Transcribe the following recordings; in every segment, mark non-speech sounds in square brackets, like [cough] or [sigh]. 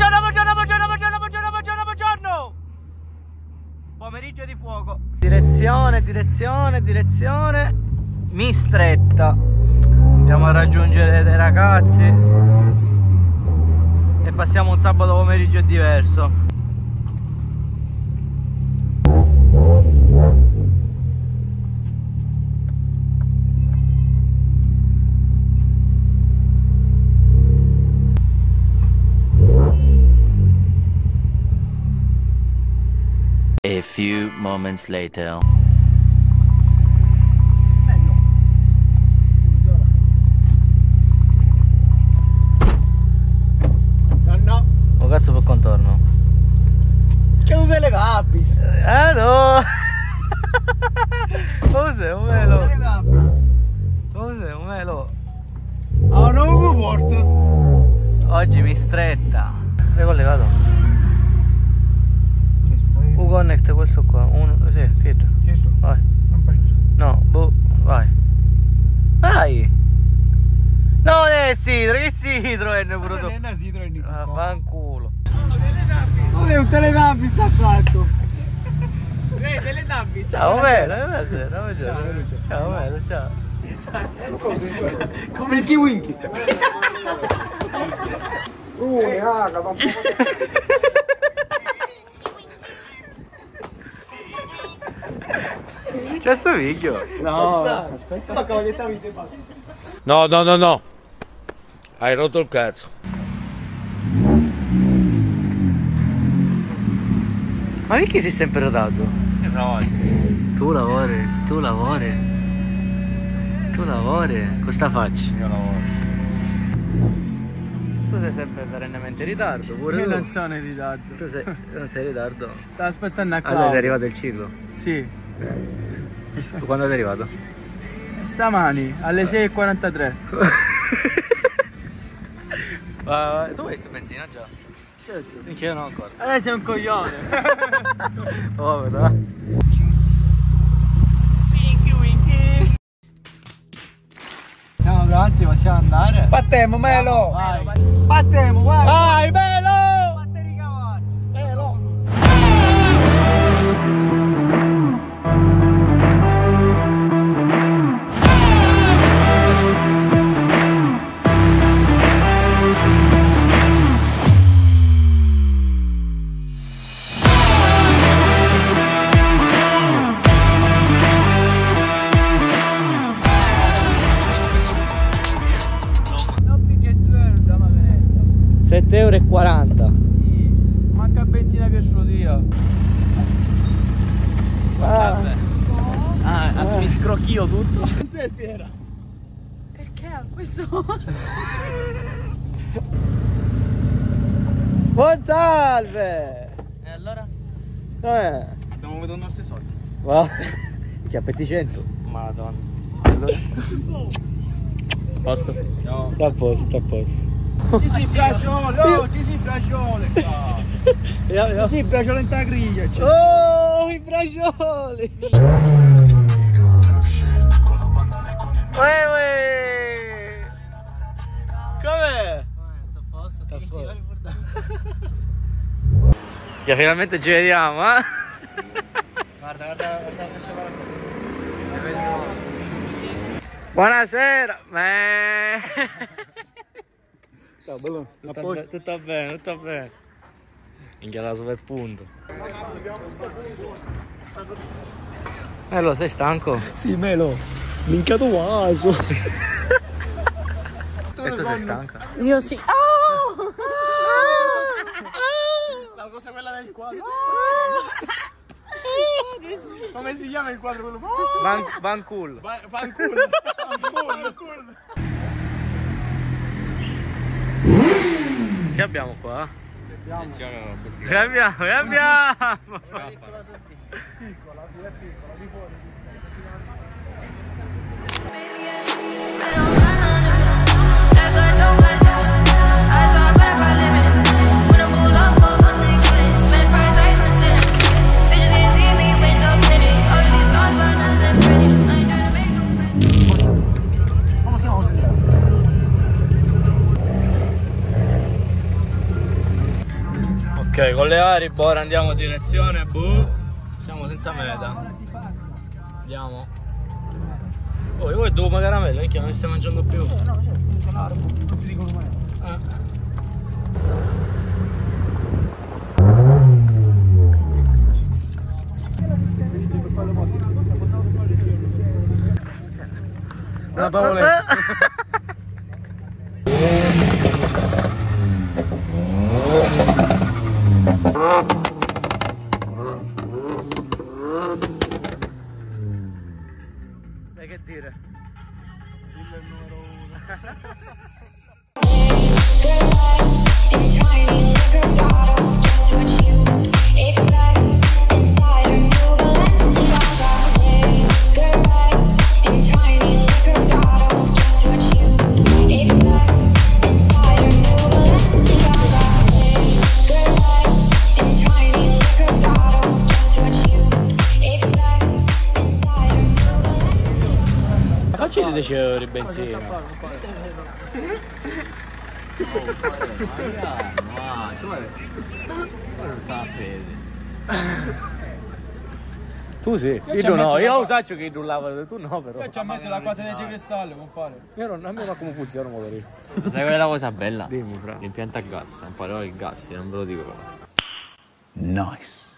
buongiorno, buongiorno, buongiorno, buongiorno, buongiorno, buongiorno, buongiorno. Pomeriggio di fuoco. Direzione, direzione, direzione. Mistretta. Andiamo a raggiungere dei ragazzi. E passiamo un sabato pomeriggio diverso. A few moments later. No, no. Oh cazzo per contorno. Che tu delle gabbis. Eh no! [laughs] Cos'è un melo? Cos'è un melo? Ah, non mi porto. Oggi mi stretta. È collegato? U-Connect questo qua. Uno, sì, chiedo. Questo? Vai. Non penso. No, boh, vai. Vai! No, non è Sidro, che Sidro è pure tu? Non è Citroen Ah, fanculo. Non è un telegabbis affatto. Eh, telegabbis. Ciao, bello, buonasera, buongiorno. Ciao, bello, ciao. Come il Kiwinky. [laughs] Uh, raga, ma un po'. [laughs] C'è sto video. No, aspetta. Ma cavalletta vite basta. No, no, no, no. Hai rotto il cazzo. Ma perché sei sempre rodato? Tu lavori, tu lavori. Tu lavori. Cosa facci? Io lavoro. Tu sei sempre perennemente in ritardo, pure Io tu. non sono in ritardo. Tu sei, non sei in ritardo? Sta aspettando a Allora è arrivato il ciclo. Sì. [laughs] Quando sei arrivato? Stamani alle 6.43. Vai, vai. Tu hai sta benzina già? Certo. Anche io no ancora. Adesso sei un coglione. [laughs] Oh, dai. Winky winky. Siamo pronti, possiamo andare? Battiamo, Melo! Vai. Battiamo, vai! Vai, bello! 7,40 euro. Sì. Manca benzina per suo Dio. Ah. Ah, mi scrocchio tutto. [laughs] Non sei fiera. Perché a questo Buon salve! E allora? Dov'è? Dobbiamo vedere i nostri soldi. Va. Che a pezzi 100. Madonna. Posto? No. Sta a posto, sta a posto. Ci si braciole, oh, ci si braciole. [laughs] Io, Ci si braciole in ta griglia. Oh, i bracioli! Uè, uè! Com'è? [laughs] Che finalmente ci vediamo, eh? Guarda, guarda, guarda se c'è la Buonasera! Beh. [laughs] Ciao, bello. Tutto, be- tutto bene, tutto bene. Minchia la super punto. Eh lo sei stanco? Sì, Melo. Minchiato vaso. E [laughs] tu sei stanca? Io sì. Oh! La cosa quella del quadro. Come si chiama il quadro quello? Van, van cool. Va- Fanculo. [laughs] Fanculo. Che abbiamo qua? Attenzione a questi Che abbiamo? Che abbiamo? Piccola, sì, è piccola, di fuori. Ok, con le Haribo ora andiamo direzione. Boh. Siamo senza meta. Andiamo. Oh, voi due caramelle, perché non ne stai mangiando più? [laughs] Eh. Una tavoletta. Di 10 euro di benzina. Ma, cioè, non sta a piedi. Tu sì, io no, io lo saccio che tu lava, tu no però. Ci ha messo la cosa di cristallo, compare. Io non, me va come funziona un motorino. Sai qual è la cosa bella? Dimmi, fra. L'impianto a gas, un po' il gas, io non ve lo dico però. Porco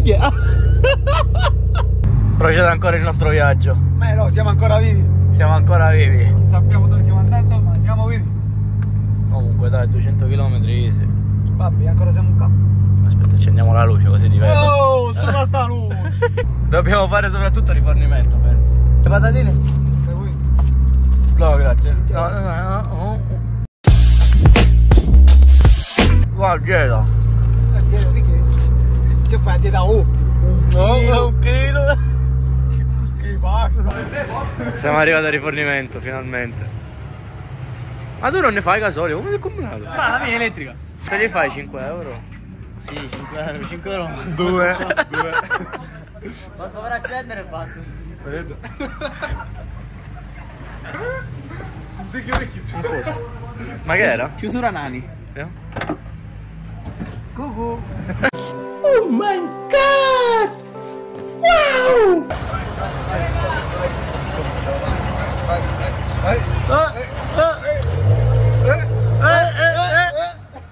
Ghiera. Procede ancora il nostro viaggio. Ma no, siamo ancora vivi. Siamo ancora vivi. Non sappiamo dove stiamo andando, ma siamo vivi. Comunque dai, 200 km easy. Vabbè, ancora siamo capo. Aspetta, accendiamo la luce così ti vedo. Oh, sta sta lui. [laughs] Dobbiamo fare soprattutto rifornimento, penso. Le patatine? Fai voi? No, grazie. No, no, no, no. Guarda, gelo. Eh, dieta di che? Che fai a dieta? Oh, un chilo. un chilo. Che basta. Siamo arrivati al rifornimento, finalmente. Ma tu non ne fai gasolio? Come ti hai comprato? Ma la mia è elettrica. Se gli fai 5 euro? Sì, 5 euro, 5 euro. Due. Due. Ma dovrà accendere e basta. [laughs] Ma che era? Chiusura nani. Eh? Cucù.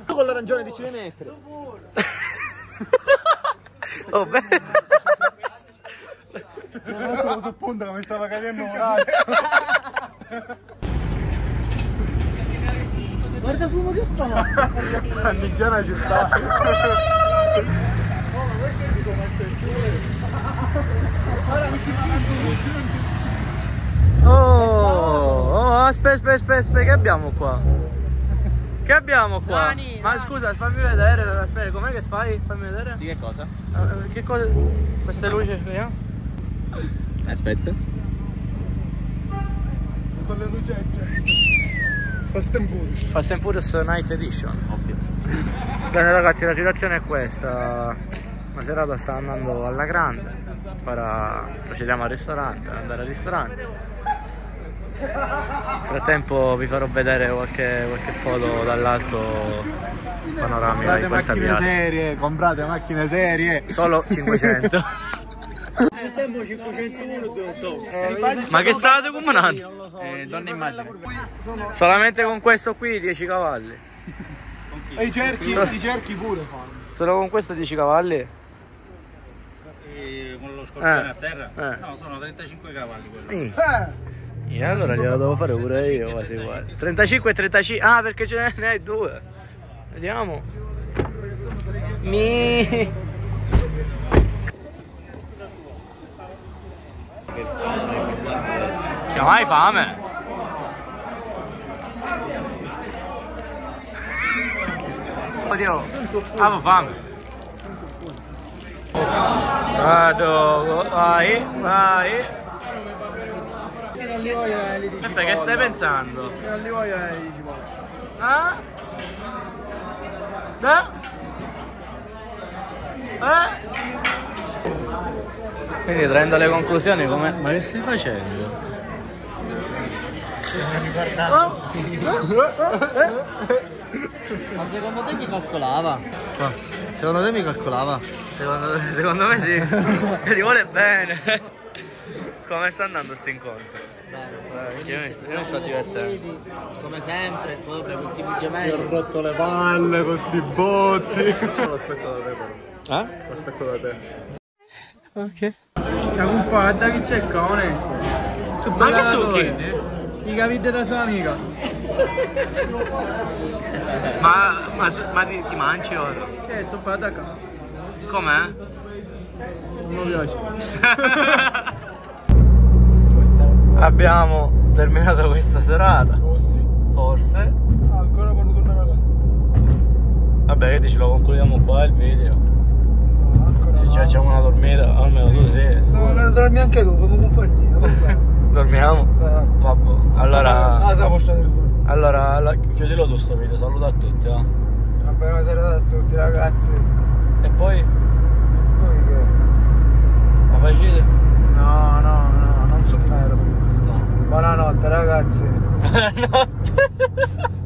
Con l'arancione di ci mettere. [laughs] Oh, beh. Questo punto che mi stava cadendo un razzo. Guarda fumo che fa. [laughs] Annichiana città. [laughs] Oh, oh, aspetta, aspetta, aspetta, aspetta, che abbiamo qua? Che abbiamo qua? Nani, Ma nani. scusa, fammi vedere, aspetta, com'è che fai? Fammi vedere. Di che cosa? Eh, che cosa? Queste luci, vediamo. Aspetta. Con le lucette. Fast and Furious. Fast and Furious Night Edition. Ovvio. Bene ragazzi, la situazione è questa. La serata sta andando alla grande. Ora procediamo al ristorante, ad andare al ristorante. Nel frattempo vi farò vedere qualche, qualche foto dall'alto panoramica di Comprate questa macchine piazza. serie, comprate macchine serie. Solo 500. [laughs] Ma che state combinando? Eh, donna immagine. Solamente con questo qui 10 cavalli. E i cerchi, i cerchi pure fanno. Solo con questo 10 cavalli? E con lo scorpione Eh. a terra? Eh. No, sono 35 cavalli quello. Mm. Eh, E allora glielo devo fare pure io quasi quasi. 35 e 35. Ah, perché ce ne hai due. Vediamo. Mi. Chiamai fame. Oddio, avevo fame. Vado, vai, vai. Aspetta, che stai pensando? Non li voglio di cipolla. Ah? Eh? Quindi traendo le conclusioni come... Ma che stai facendo? Oh. Ma secondo te mi calcolava? Secondo te mi calcolava? Secondo, secondo me sì. [laughs] Ti vuole bene. Come sta andando sto incontro? Mi sto, io mi sto divertendo. Come sempre, poi prego il tipo Ti ho gemelli. rotto le palle con sti botti. [laughs] L'aspetto da te però. Eh? L'aspetto da te. Ok. Un po', guarda chi c'è qua, onesto. Ma che succhi? I capite da sua amica. Ma, ma, ma ti, ti mangi ora? Che da qua. Com'è? Non mi piace. [laughs] Abbiamo terminato questa serata. Forse. Ah, ancora quando tornare a casa. Vabbè, che dici, lo concludiamo qua il video. No, ancora. Ci facciamo una dormita, almeno tu sì. No, dormi anche tu, fammi compagnia. [laughs] Dormiamo? Vabbè. Allora. Ah, dire tu. Allora, allora, chiudilo tu sto video, saluta a tutti, va. Una buona serata a tutti ragazzi. E poi? Poi che? La facile? No, no, no, non sono nero. No. Buonanotte ragazzi. [laughs] [laughs] Buonanotte.